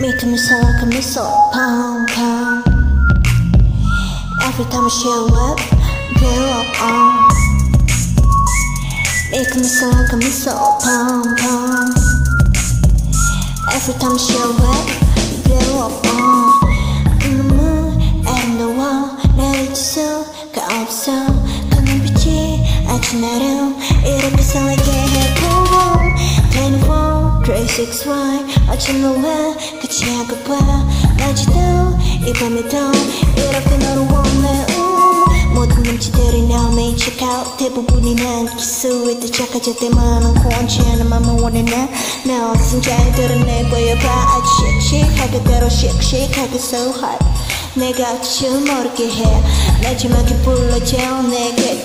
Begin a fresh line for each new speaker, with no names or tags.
Make me sound like a missile, pound, pound. Every time I show up, blow up on. Make me sound like a missile, pound, pound. Every time I show up, blow up on. In the moon and the wall, 내릴 수가 없어. 그 눈빛이 아주 나름 이렇게 설레게 해. Boom, 24, 365. 어쩜 너와 같이 하고 봐. 낮에도 이 밤에도 이렇게 너를 원해. 음. 모든 눈치들이 나 매일 check out 대부분이 난 기수에 도착하자 때만 않고 언제나 맘을 원해 나내 어떤 잘들은 내 거야 봐 아주 씩씩하게 대로 씩씩하게 so hot 내가 줄 모르게 해 마지막에 불러줘 내게